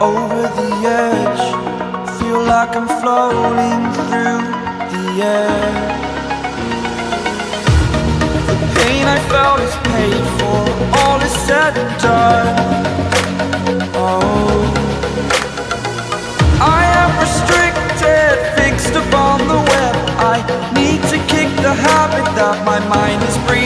over the edge. Feel like I'm floating through the air. The pain I felt is paid for. All is said and done. Oh. I am restricted Fixed upon the web. I need to kick the habit That my mind is breathing